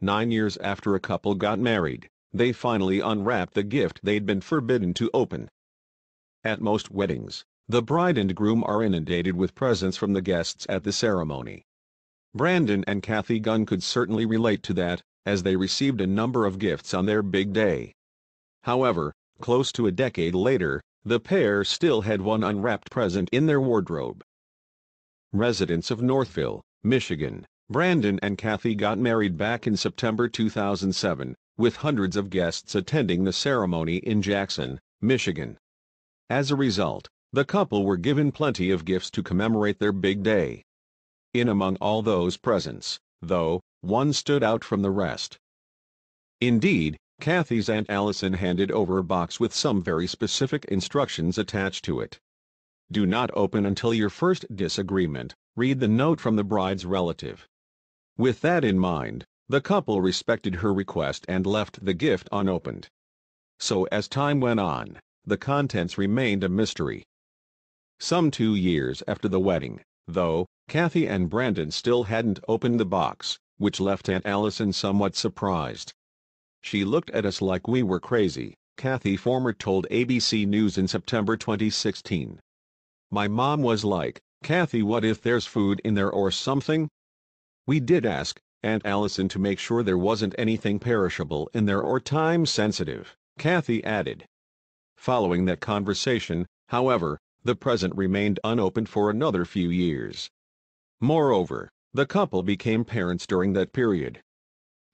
nine years after a couple got married, they finally unwrapped the gift they'd been forbidden to open. At most weddings, the bride and groom are inundated with presents from the guests at the ceremony. Brandon and Kathy Gunn could certainly relate to that, as they received a number of gifts on their big day. However, close to a decade later, the pair still had one unwrapped present in their wardrobe. Residents of Northville, Michigan, Brandon and Kathy got married back in September 2007, with hundreds of guests attending the ceremony in Jackson, Michigan. As a result, the couple were given plenty of gifts to commemorate their big day. In among all those presents, though, one stood out from the rest. Indeed, Kathy's Aunt Allison handed over a box with some very specific instructions attached to it. Do not open until your first disagreement, read the note from the bride's relative. With that in mind, the couple respected her request and left the gift unopened. So as time went on, the contents remained a mystery. Some two years after the wedding, though, Kathy and Brandon still hadn't opened the box, which left Aunt Allison somewhat surprised. She looked at us like we were crazy, Kathy Former told ABC News in September 2016. My mom was like, Kathy what if there's food in there or something? We did ask, Aunt Allison to make sure there wasn't anything perishable in there or time sensitive, Kathy added. Following that conversation, however, the present remained unopened for another few years. Moreover, the couple became parents during that period.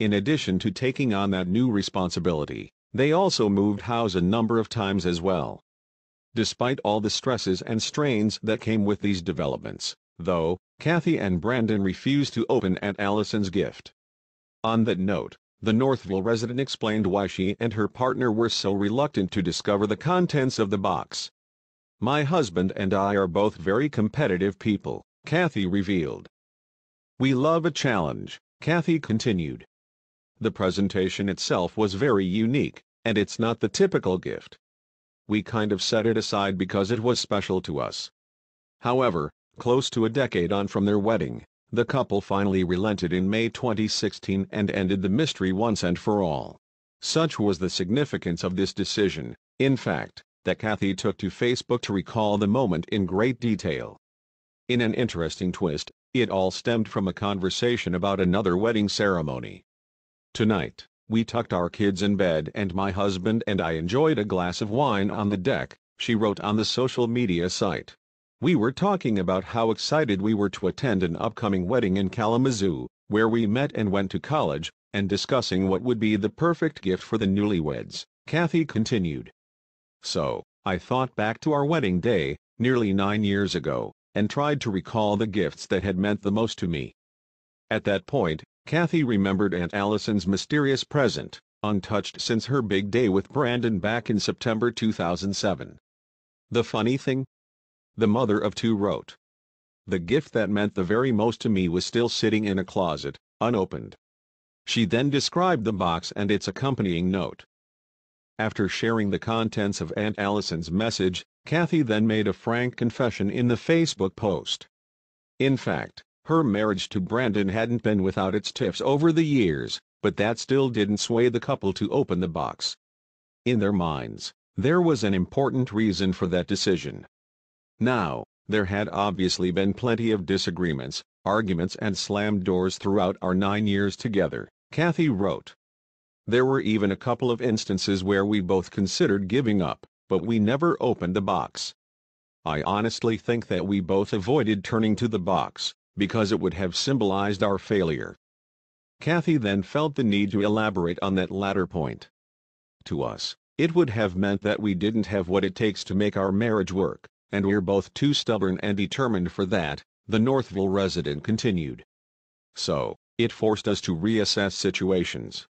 In addition to taking on that new responsibility, they also moved house a number of times as well. Despite all the stresses and strains that came with these developments, though, Kathy and Brandon refused to open Aunt Allison's gift. On that note, the Northville resident explained why she and her partner were so reluctant to discover the contents of the box. My husband and I are both very competitive people, Kathy revealed. We love a challenge, Kathy continued. The presentation itself was very unique, and it's not the typical gift. We kind of set it aside because it was special to us. However, Close to a decade on from their wedding, the couple finally relented in May 2016 and ended the mystery once and for all. Such was the significance of this decision, in fact, that Kathy took to Facebook to recall the moment in great detail. In an interesting twist, it all stemmed from a conversation about another wedding ceremony. Tonight, we tucked our kids in bed and my husband and I enjoyed a glass of wine on the deck, she wrote on the social media site. We were talking about how excited we were to attend an upcoming wedding in Kalamazoo, where we met and went to college, and discussing what would be the perfect gift for the newlyweds, Kathy continued. So, I thought back to our wedding day, nearly nine years ago, and tried to recall the gifts that had meant the most to me. At that point, Kathy remembered Aunt Allison's mysterious present, untouched since her big day with Brandon back in September 2007. The funny thing, the mother of two wrote. The gift that meant the very most to me was still sitting in a closet, unopened. She then described the box and its accompanying note. After sharing the contents of Aunt Allison's message, Kathy then made a frank confession in the Facebook post. In fact, her marriage to Brandon hadn't been without its tiffs over the years, but that still didn't sway the couple to open the box. In their minds, there was an important reason for that decision. Now, there had obviously been plenty of disagreements, arguments and slammed doors throughout our nine years together, Kathy wrote. There were even a couple of instances where we both considered giving up, but we never opened the box. I honestly think that we both avoided turning to the box, because it would have symbolized our failure. Kathy then felt the need to elaborate on that latter point. To us, it would have meant that we didn't have what it takes to make our marriage work and we're both too stubborn and determined for that, the Northville resident continued. So, it forced us to reassess situations.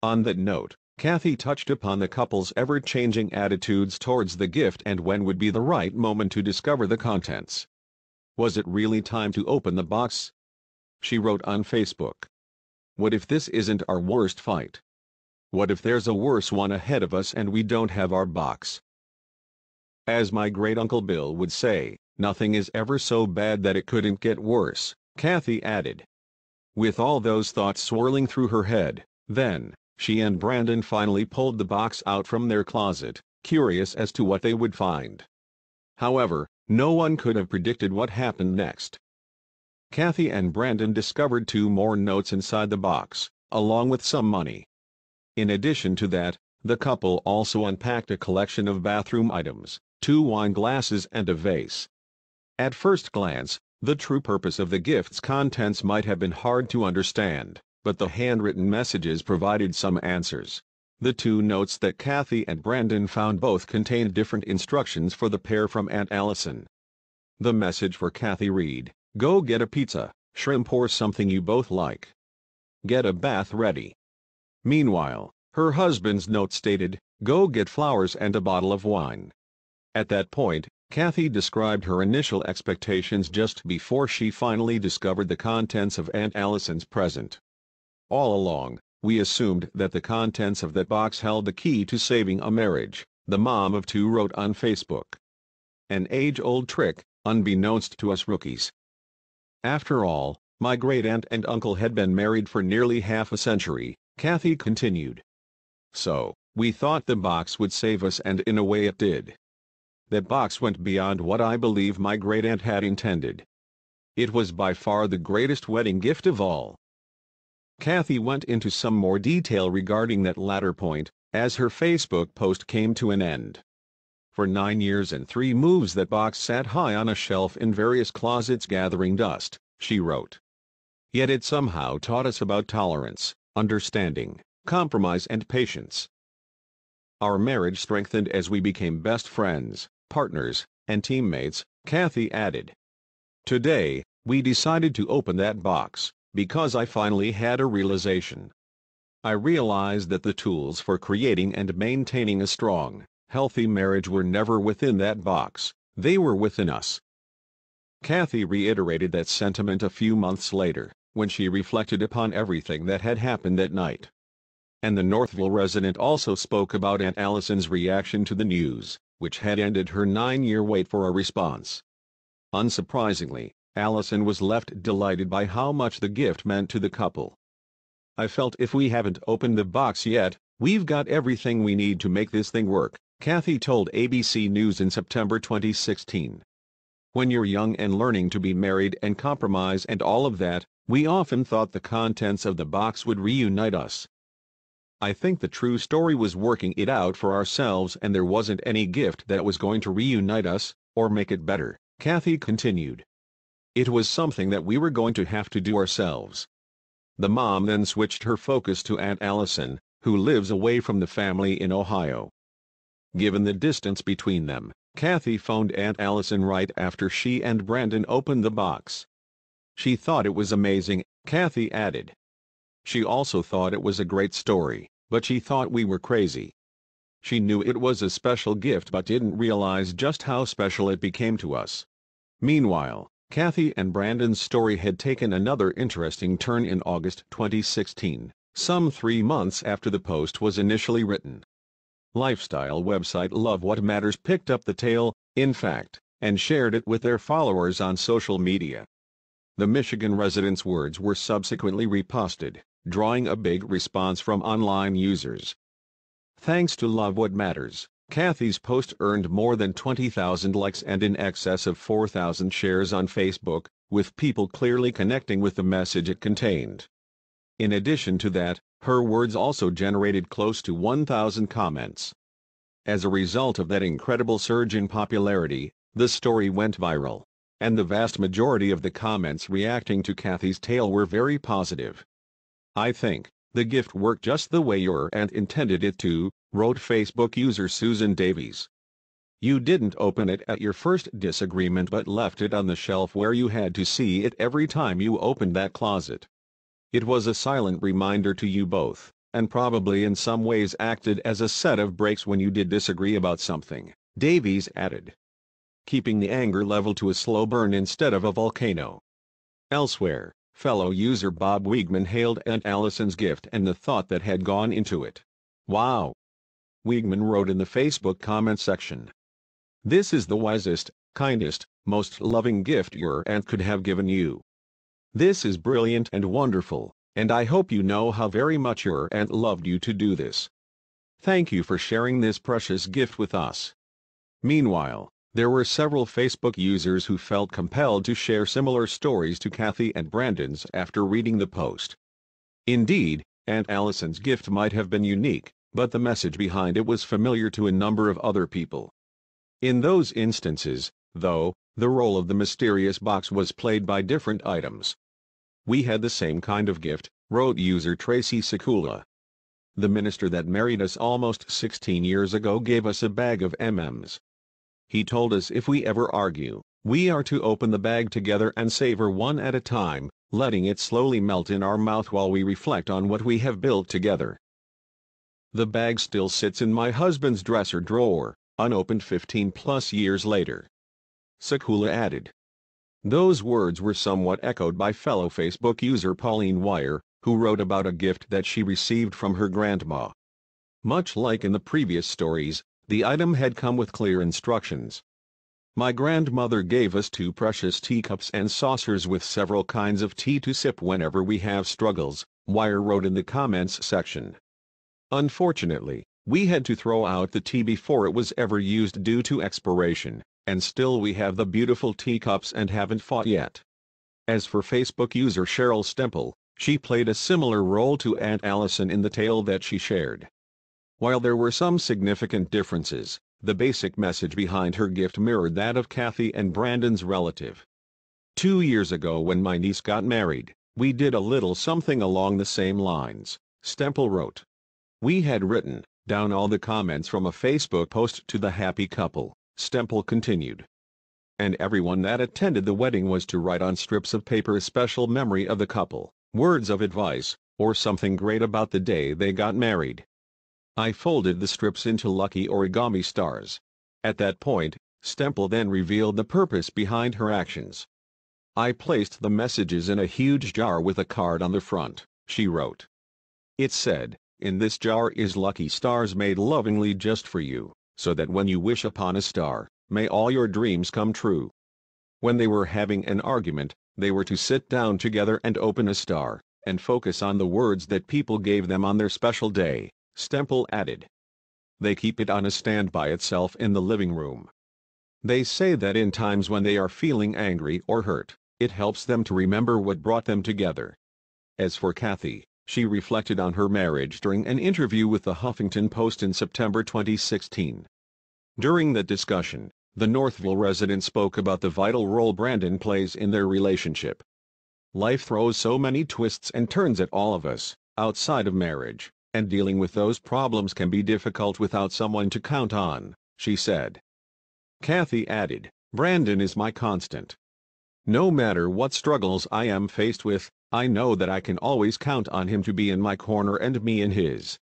On that note, Kathy touched upon the couple's ever-changing attitudes towards the gift and when would be the right moment to discover the contents. Was it really time to open the box? She wrote on Facebook. What if this isn't our worst fight? What if there's a worse one ahead of us and we don't have our box? As my great-uncle Bill would say, nothing is ever so bad that it couldn't get worse, Kathy added. with all those thoughts swirling through her head, then, she and Brandon finally pulled the box out from their closet, curious as to what they would find. However, no one could have predicted what happened next. Kathy and Brandon discovered two more notes inside the box, along with some money. In addition to that, the couple also unpacked a collection of bathroom items, two wine glasses and a vase. At first glance, the true purpose of the gift's contents might have been hard to understand, but the handwritten messages provided some answers. The two notes that Kathy and Brandon found both contained different instructions for the pair from Aunt Allison. The message for Kathy read, Go get a pizza, shrimp or something you both like. Get a bath ready. Meanwhile, her husband's note stated, Go get flowers and a bottle of wine. At that point, Kathy described her initial expectations just before she finally discovered the contents of Aunt Allison's present. All along, we assumed that the contents of that box held the key to saving a marriage, the mom of two wrote on Facebook. An age-old trick, unbeknownst to us rookies. After all, my great-aunt and uncle had been married for nearly half a century, Kathy continued. So, we thought the box would save us and in a way it did. That box went beyond what I believe my great-aunt had intended. It was by far the greatest wedding gift of all. Kathy went into some more detail regarding that latter point, as her Facebook post came to an end. For nine years and three moves that box sat high on a shelf in various closets gathering dust, she wrote. Yet it somehow taught us about tolerance, understanding, compromise and patience. Our marriage strengthened as we became best friends, partners, and teammates, Kathy added. Today, we decided to open that box, because I finally had a realization. I realized that the tools for creating and maintaining a strong, healthy marriage were never within that box, they were within us. Kathy reiterated that sentiment a few months later, when she reflected upon everything that had happened that night. And the Northville resident also spoke about Aunt Allison's reaction to the news, which had ended her nine-year wait for a response. Unsurprisingly, Allison was left delighted by how much the gift meant to the couple. I felt if we haven't opened the box yet, we've got everything we need to make this thing work, Kathy told ABC News in September 2016. When you're young and learning to be married and compromise and all of that, we often thought the contents of the box would reunite us. I think the true story was working it out for ourselves and there wasn't any gift that was going to reunite us, or make it better, Kathy continued. It was something that we were going to have to do ourselves. The mom then switched her focus to Aunt Allison, who lives away from the family in Ohio. Given the distance between them, Kathy phoned Aunt Allison right after she and Brandon opened the box. She thought it was amazing, Kathy added. She also thought it was a great story, but she thought we were crazy. She knew it was a special gift but didn't realize just how special it became to us. Meanwhile, Kathy and Brandon's story had taken another interesting turn in August 2016, some three months after the post was initially written. Lifestyle website Love What Matters picked up the tale, in fact, and shared it with their followers on social media. The Michigan resident's words were subsequently reposted, drawing a big response from online users. Thanks to Love What Matters, Kathy's post earned more than 20,000 likes and in excess of 4,000 shares on Facebook, with people clearly connecting with the message it contained. In addition to that, her words also generated close to 1,000 comments. As a result of that incredible surge in popularity, the story went viral, and the vast majority of the comments reacting to Kathy's tale were very positive. I think, the gift worked just the way your aunt intended it to, wrote Facebook user Susan Davies. You didn't open it at your first disagreement but left it on the shelf where you had to see it every time you opened that closet. It was a silent reminder to you both, and probably in some ways acted as a set of brakes when you did disagree about something, Davies added. Keeping the anger level to a slow burn instead of a volcano. Elsewhere, fellow user Bob Wiegman hailed Aunt Allison's gift and the thought that had gone into it. Wow, Wiegman wrote in the Facebook comment section. This is the wisest, kindest, most loving gift your aunt could have given you. This is brilliant and wonderful, and I hope you know how very much your aunt loved you to do this. Thank you for sharing this precious gift with us. Meanwhile, there were several Facebook users who felt compelled to share similar stories to Kathy and Brandon's after reading the post. Indeed, Aunt Allison's gift might have been unique, but the message behind it was familiar to a number of other people. In those instances, though, the role of the mysterious box was played by different items. We had the same kind of gift, wrote user Tracy Sakula. The minister that married us almost 16 years ago gave us a bag of M&Ms. He told us if we ever argue, we are to open the bag together and savor one at a time, letting it slowly melt in our mouth while we reflect on what we have built together. The bag still sits in my husband's dresser drawer, unopened 15 plus years later. Sakula added. Those words were somewhat echoed by fellow Facebook user Pauline Wire, who wrote about a gift that she received from her grandma. Much like in the previous stories, the item had come with clear instructions. My grandmother gave us two precious teacups and saucers with several kinds of tea to sip whenever we have struggles, Wire wrote in the comments section. Unfortunately, we had to throw out the tea before it was ever used due to expiration, and still we have the beautiful teacups and haven't fought yet. As for Facebook user Cheryl Stemple, she played a similar role to Aunt Allison in the tale that she shared. While there were some significant differences, the basic message behind her gift mirrored that of Kathy and Brandon's relative. Two years ago when my niece got married, we did a little something along the same lines, Stemple wrote. We had written down all the comments from a Facebook post to the happy couple, Stemple continued. And everyone that attended the wedding was to write on strips of paper a special memory of the couple, words of advice, or something great about the day they got married. I folded the strips into lucky origami stars. At that point, Stemple then revealed the purpose behind her actions. I placed the messages in a huge jar with a card on the front, she wrote. It said, in this jar is lucky stars made lovingly just for you, so that when you wish upon a star, may all your dreams come true. When they were having an argument, they were to sit down together and open a star, and focus on the words that people gave them on their special day. Stemple added. They keep it on a stand by itself in the living room. They say that in times when they are feeling angry or hurt, it helps them to remember what brought them together. As for Kathy, she reflected on her marriage during an interview with the Huffington Post in September 2016. During that discussion, the Northville resident spoke about the vital role Brandon plays in their relationship. Life throws so many twists and turns at all of us, outside of marriage and dealing with those problems can be difficult without someone to count on, she said. Kathy added, Brandon is my constant. No matter what struggles I am faced with, I know that I can always count on him to be in my corner and me in his.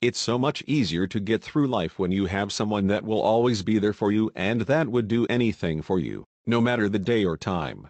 It's so much easier to get through life when you have someone that will always be there for you and that would do anything for you, no matter the day or time.